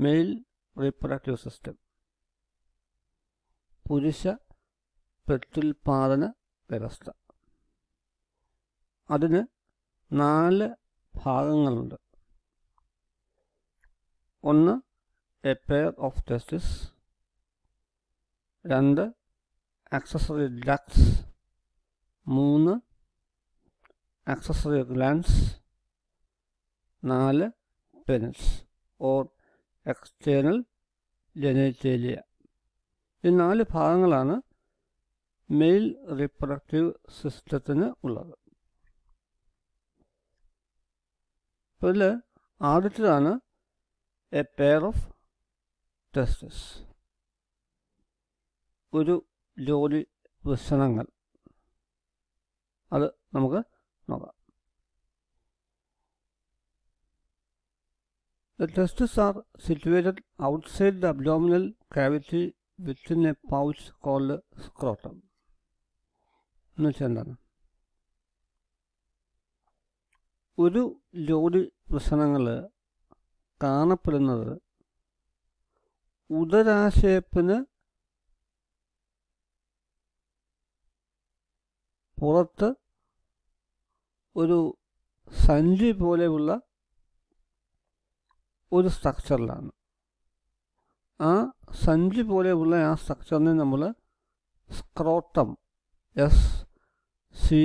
Mail reproductive system. പുരുഷ പ്രത്യുൽപാദന വ്യവസ്ഥ. അതിന് നാല് ഭാഗങ്ങളുണ്ട്. ഒന്ന് എ പെയർ ഓഫ് ടെസ്റ്റിസ് രണ്ട് ആക്സസറി ഡക്സ് മൂന്ന് ആക്സസറി ഗ്ലാൻസ് നാല് പെനസ് ഓർ എക്സ്റ്റേണൽ ജനറ്റേലിയ ഈ നാല് ഭാഗങ്ങളാണ് മെയിൽ റീപ്രൊഡക്റ്റീവ് സിസ്റ്റത്തിന് ഉള്ളത്. അപ്പോൾ ഇതിൽ ആദ്യത്തേതാണ് എ പെയർ ഓഫ് ടെസ്റ്റസ് ഒരു ജോലി വൃഷണങ്ങൾ. അത് നമുക്ക് നോക്കാം. The testes are situated outside the abdominal cavity within a pouch called scrotum. എന്ന് വെച്ചാൽ എന്താണ് ഒരു ജോഡി വൃഷണങ്ങൾ കാണപ്പെടുന്നത് ഉദരാശയപ്പിന് പുറത്ത് ഒരു സഞ്ചി പോലെയുള്ള ഒരു സ്ട്രക്ചറിലാണ് ആ സഞ്ചി പോലെയുള്ള ആ സ്ട്രക്ചറിനെ നമ്മൾ scrotum S C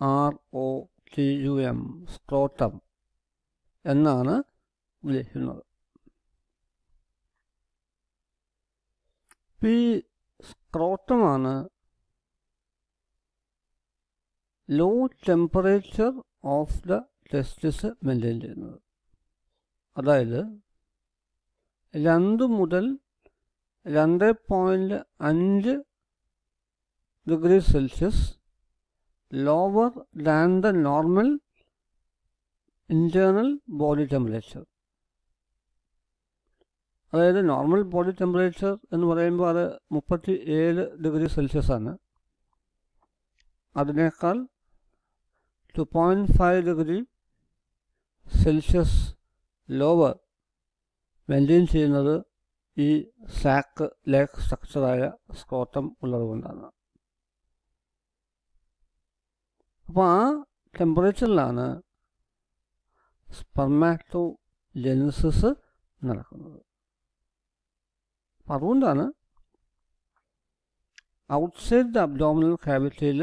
R O T U M scrotum എന്നാണ് വിളിക്കുന്നത്. ഈ സ്ക്രോട്ടമാണ് low temperature of the testis maintain ചെയ്യുന്നത്. അതായത് രണ്ട് മുതൽ രണ്ട് പോയിന്റ് അഞ്ച് degree Celsius lower than the normal internal body temperature അതായത് നോർമൽ ബോഡി ടെമ്പറേച്ചർ എന്ന് പറയുമ്പോൾ അത് മുപ്പത്തി ഏഴ് ഡിഗ്രി സെൽഷ്യസ് ആണ്. അതിനേക്കാൾ two point five degree Celsius lower maintain ചെയ്യുന്നത് ഈ സാക്ക് ലേക്ക് സ്ട്രക്ചറായ സ്കോട്ടം ഉള്ളതുകൊണ്ടാണ് അപ്പോൾ ആ ടെമ്പറേച്ചറിലാണ് സ്പെർമാറ്റോ ജെനസിസ് നടക്കുന്നത്. അപ്പം അതുകൊണ്ടാണ് ഔട്ട്സൈഡ് ദ അബ്ഡോമിനൽ ക്യാവിറ്റിയിൽ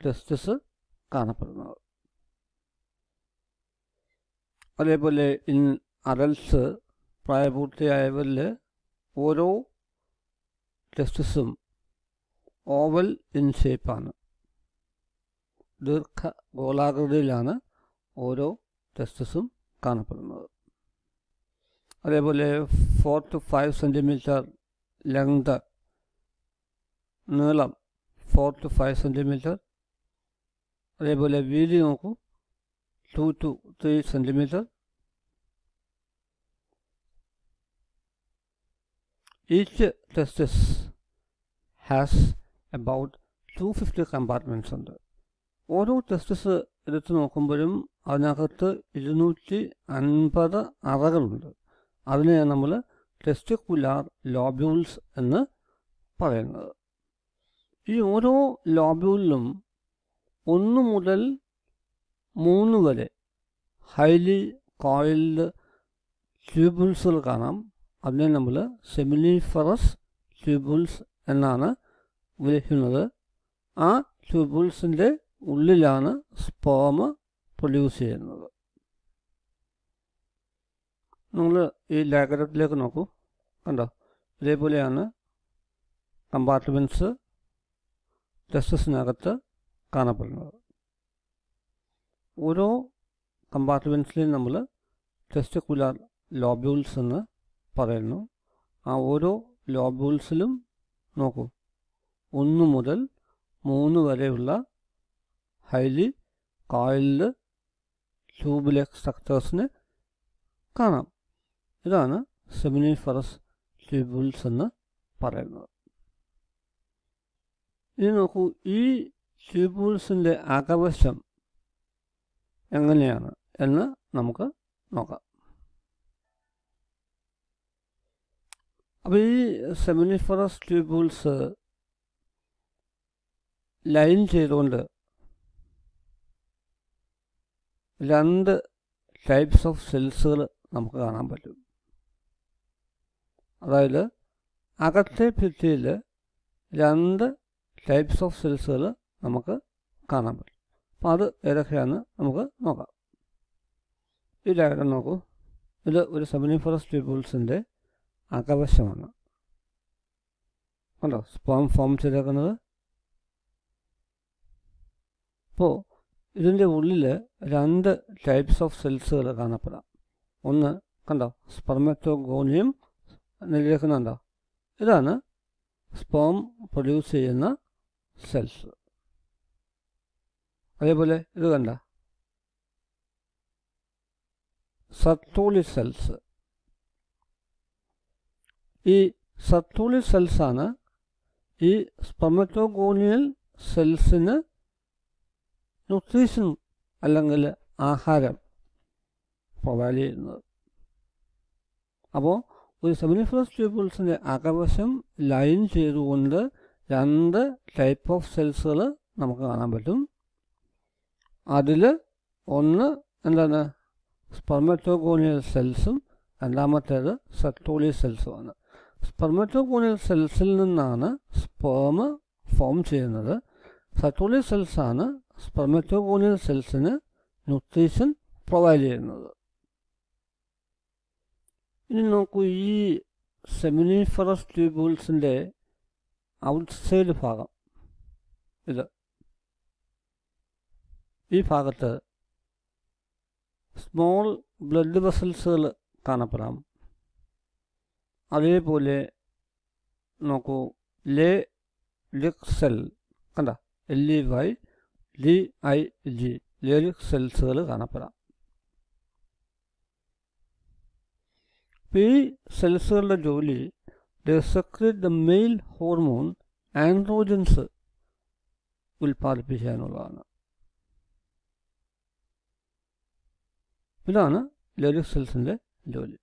ടെസ്റ്റിസ് കാണപ്പെടുന്നത്. അതേപോലെ ഇൻ അഡൽസ് പ്രായപൂർത്തിയായവരിൽ ഓരോ ടെസ്റ്റസും ഓവൽ ഇൻ ഷേപ്പാണ്. ദീർഘ ഗോളാകൃതിയിലാണ് ഓരോ ടെസ്റ്റസും കാണപ്പെടുന്നത്. അതേപോലെ four to five centimetre length നീളം ഫോർ ടു ഫൈവ് സെന്റിമീറ്റർ അതേപോലെ വീതി നോക്കൂ. Two to three centimetre each testis has about two fifty compartments ഉണ്ട് ഓരോ ടെസ്റ്റസ് എടുത്തു നോക്കുമ്പോഴും അതിനകത്ത് ഇരുന്നൂറ്റി അൻപത് അറകളുണ്ട്. അതിനെ നമ്മൾ ടെസ്റ്റിക്കുലാർ ലോബ്യൂൾസ് എന്ന് പറയുന്നത്. ഈ ഓരോ ലോബ്യൂളിലും ഒന്ന് മുതൽ മൂന്ന് വരെ. ഹൈലി കോയിൽഡ് ട്യൂബുൾസുകൾ കാണാം. അതിനെ നമ്മൾ സെമിനിഫറസ് ട്യൂബുൾസ് എന്നാണ് വിളിക്കുന്നത്. ആ ട്യൂബുൾസിന്റെ ഉള്ളിലാണ് സ്പോമ് പ്രൊഡ്യൂസ് ചെയ്യുന്നത്. നിങ്ങൾ ഈ ലേഖനത്തിലേക്ക് നോക്കൂ. കണ്ടോ? ഇതേപോലെയാണ് കമ്പാർട്ട്മെന്റ്സ് ടെസ്റ്റസിനകത്ത് കാണപ്പെടുന്നത്. ഓരോ കമ്പാർട്ട്മെന്റ്സിലും നമ്മൾ ടെസ്റ്റിക്കുലാർ ലോബ്യൂൾസ് എന്ന് പറയുന്നു. ആ ഓരോ ലോബ്യൂൾസിലും നോക്കൂ. ഒന്ന് മുതൽ മൂന്ന് വരെയുള്ള ഹൈലി കോയിൽഡ് ട്യൂബിലെ സ്ട്രക്ചേഴ്സിനെ കാണാം. ഇതാണ് സെമിനിഫറസ് ട്യൂബിൾസ് എന്ന് പറയുന്നത്. ഇനി നോക്കൂ ഈ ട്യൂബിൾസിന്റെ അകവശം എങ്ങനെയാണ് എന്ന് നമുക്ക് നോക്കാം. അപ്പോൾ ഈ സെമിനിഫറസ് ട്യൂബിൾസ് ലൈൻ ചെയ്തുകൊണ്ട് രണ്ട് ടൈപ്സ് ഓഫ് സെൽസുകൾ നമുക്ക് കാണാൻ പറ്റും. അതായത് അകത്തെ ഭിത്തിയിൽ രണ്ട് ടൈപ്സ് ഓഫ് സെൽസുകൾ നമുക്ക് കാണാൻ പറ്റും. അപ്പോൾ അത് ഏതൊക്കെയാണെന്ന് നമുക്ക് നോക്കാം. ഈ ഡയഗ്രം നോക്കൂ. ഇത് ഒരു സെമിനിഫറസ് ട്യൂബിൾസിന്റെ അകവശമാണ് കണ്ടോ? സ്പോം ഫോം ചെയ്തേക്കുന്നത്. അപ്പോൾ ഇതിന്റെ ഉള്ളിൽ രണ്ട് ടൈപ്സ് ഓഫ് സെൽസുകൾ കാണപ്പെടാം. ഒന്ന് കണ്ടോ? സ്പെർമറ്റോഗോണിയം നിലനിൽക്കുന്നുണ്ടോ? ഇതാണ് സ്പോം പ്രൊഡ്യൂസ് ചെയ്യുന്ന സെൽസ് അതേപോലെ ഇത് കണ്ട. സത്തോളി സെൽസ് ഈ സത്തോളി സെൽസാണ് ഈ സ്പമറ്റോഗോണിയൽ സെൽസിന് ന്യൂട്രീഷൻ അല്ലെങ്കിൽ ആഹാരം പ്രൊവൈഡ് ചെയ്യുന്നത്. അപ്പോൾ ഒരു സെമിനിഫറസ് ട്യൂബിൾസിന്റെ അകവശം ലൈൻ ചെയ്തുകൊണ്ട് രണ്ട് ടൈപ്പ് ഓഫ് സെൽസുകൾ നമുക്ക് കാണാൻ പറ്റും. അതിൽ ഒന്ന് എന്താണ്? സ്പെർമറ്റോഗോണിയൽ സെൽസും രണ്ടാമത്തേത് സത്തോളി സെൽസുമാണ് സ്പെർമറ്റോഗോണിയൽ സെൽസിൽ നിന്നാണ് സ്പേമ് ഫോം ചെയ്യുന്നത്. സത്തോളി സെൽസാണ് സ്പെർമറ്റോഗോണിയൽ സെൽസിന് ന്യൂട്രീഷൻ പ്രൊവൈഡ് ചെയ്യുന്നത്. ഇനി നോക്കൂ ഈ സെമിനിഫറസ് ട്യൂബ്യൂൾസിന്റെ ഔട്ട്സൈഡ് ഭാഗം ഇത്. ഈ ഭാഗത്ത് സ്മോൾ ബ്ലഡ് വെസൽസുകൾ കാണപ്പെടാം. അതേപോലെ നോക്കൂ. ലേ ലിക് സെൽ കണ്ട? എൽ ഇ വൈ ലി ഐ ജി ലേലിക് സെൽസുകൾ കാണപ്പെടാം. ഈ സെൽസുകളുടെ ജോലി secrete the male hormone androgens ഉൽപ്പാദിപ്പിക്കാനുള്ളതാണ് ഇതാണ് ലേലിക് സെൽസിന്റെ ജോലി.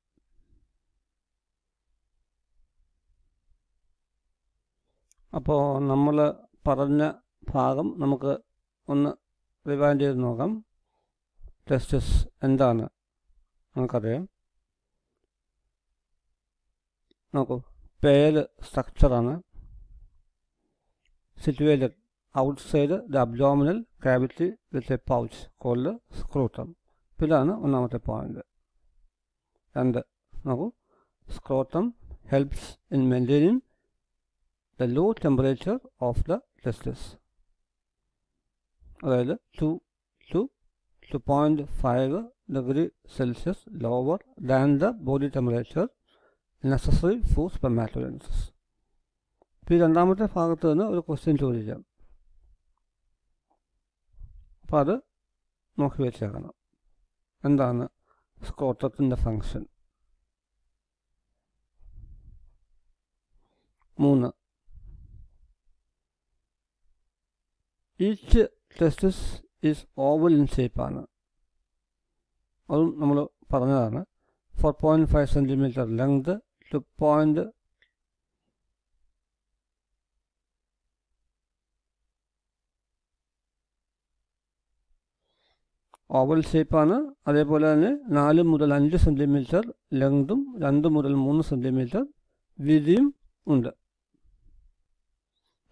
അപ്പോൾ നമ്മൾ പറഞ്ഞ ഭാഗം നമുക്ക് ഒന്ന് റിവൈൻഡ് ചെയ്ത് നോക്കാം. ടെസ്റ്റസ് എന്താണ്? നമുക്കറിയാം. നോക്കൂ. പേര് സ്ട്രക്ചറാണ് situated outside the abdominal cavity with a pouch called scrotum ഇതാണ് ഒന്നാമത്തെ പോയിന്റ് രണ്ട്. നോക്കൂ. Scrotum helps in maintaining the low temperature of the testes അതായത് two to two point five degree Celsius lower than the body temperature necessary for spermatogenesis ഇപ്പോൾ ഈ രണ്ടാമത്തെ ഭാഗത്ത് നിന്ന് ഒരു ക്വസ്റ്റ്യൻ ചോദിക്കാം. അപ്പോൾ അത് നോക്കി വെച്ചേക്കണം. എന്താണ് സ്കോട്ടത്തിന്റെ ഫങ്ഷൻ മൂന്ന്. Each testis is oval in ഷേപ്പാണ്. അതും നമ്മൾ പറഞ്ഞതാണ്. Four point five centimetre length two point oval ഷേപ്പാണ്. അതേപോലെ തന്നെ നാല് മുതൽ അഞ്ച് സെന്റിമീറ്റർ ലെങ്തും രണ്ട് മുതൽ മൂന്ന് സെന്റിമീറ്റർ വീതിയും ഉണ്ട്.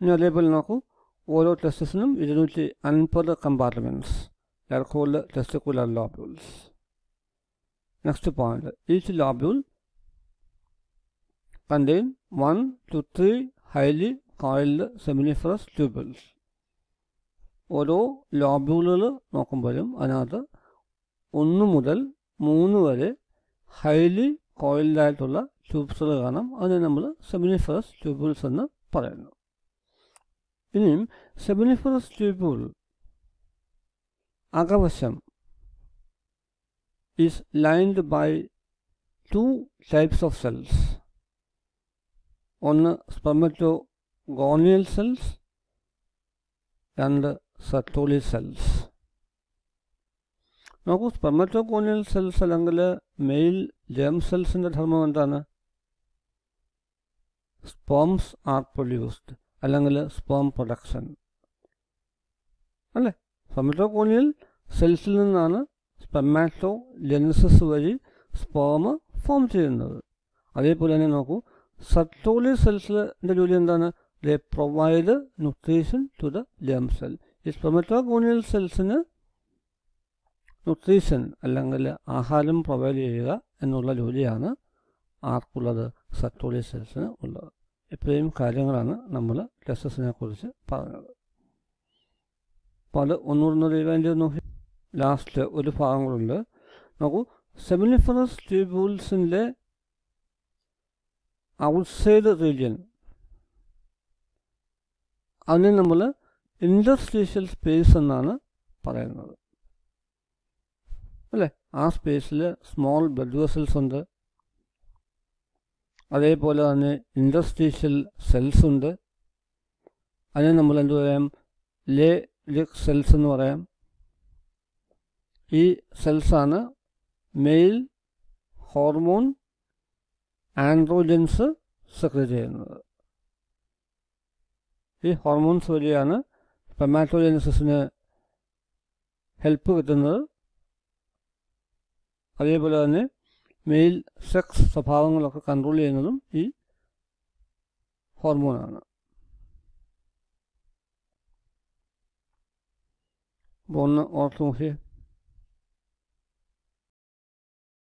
ഇനി അതേപോലെ നോക്കൂ. ഓരോ ടെസ്റ്റസിനും ഇരുന്നൂറ്റി അൻപത് compartments are called testicular lobules next point each lobule contain one to three highly coiled seminiferous tubules ഓരോ ലോബ്യൂളുകൾ നോക്കുമ്പോഴും അതിനകത്ത് ഒന്ന് മുതൽ മൂന്ന് വരെ ഹൈലി കോയിൽഡായിട്ടുള്ള ട്യൂബ്സുകൾ കാണാം. അതിനെ നമ്മൾ സെമിനിഫറസ് ട്യൂബ്യൂൾസ് എന്ന് പറയുന്നു. ഇനിയും seminiferous tubule അകവശം is lined by two types of cells ഒന്ന് സ്പെർമറ്റോ ഗോണിയൽ സെൽസ് രണ്ട് സത്തോളി സെൽസ് നോക്കൂ സ്പെർമറ്റോകോണിയൽ സെൽസ് അല്ലെങ്കിൽ മെയിൽ ജേം സെൽസിന്റെ ധർമ്മം എന്താണ്? സ്പോംസ് ആർ പ്രൊഡ്യൂസ്ഡ് അല്ലെങ്കിൽ സ്പോം പ്രൊഡക്ഷൻ അല്ലേ? സ്പെർമറ്റോകോണിയൽ സെൽസിൽ നിന്നാണ് സ്പെമാറ്റോ ജെനസിസ് വഴി സ്പോം ഫോം ചെയ്യുന്നത്. അതേപോലെ തന്നെ നോക്കൂ സറ്റോളി സെൽസിന്റെ ജോലി എന്താണ്? They provide nutrition to the germ cell ഈ സ്പെമറ്റോകോണിയൽ സെൽസിന് ന്യൂട്രീഷൻ അല്ലെങ്കിൽ ആഹാരം പ്രൊവൈഡ് ചെയ്യുക എന്നുള്ള ജോലിയാണ് ആർക്കുള്ളത്? സറ്റോളി സെൽസിന് ഉള്ളത്. ഇത്രയും കാര്യങ്ങളാണ് നമ്മൾ ടെസ്റ്റസിനെ കുറിച്ച് പറഞ്ഞത്. അപ്പോൾ അത് ഒന്നുകൂടെ റിവൈൻ നോക്കി ലാസ്റ്റ് ഒരു ഭാഗം കൂടെ നോക്കൂ സെമിനിഫറസ് ട്യൂബൂൾസിന്റെ ഔട്ട്സൈഡ് റീജിയൻ അതിനെ നമ്മൾ ഇൻഡസ്ട്രീഷ്യൽ സ്പേസ് എന്നാണ് പറയുന്നത്. അല്ലേ? ആ സ്പേസിൽ സ്മോൾ ബ്ലഡ് വെസൽസ് ഉണ്ട്. അതേപോലെ തന്നെ ഇൻഡസ്ട്രീഷ്യൽ സെൽസ് ഉണ്ട്. അതിനെ നമ്മൾ എന്ത് പറയാം? ലേ ലിക് സെൽസ് എന്ന് പറയാം. ഈ സെൽസാണ് മെയിൽ ഹോർമോൺ ആൻഡ്രോജൻസ് സെക്രറ്റ് ചെയ്യുന്നത്. ഈ ഹോർമോൺസ് വഴിയാണ് സ്പെമാറ്റോജനസിന് ഹെൽപ്പ് കിട്ടുന്നത് അതേപോലെ തന്നെ മെയിൽ സെക്സ് സ്വഭാവങ്ങളൊക്കെ കൺട്രോൾ ചെയ്യുന്നതും ഈ ഹോർമോണാണ് ഒന്ന് ഓർത്ത് നോക്കിയേ.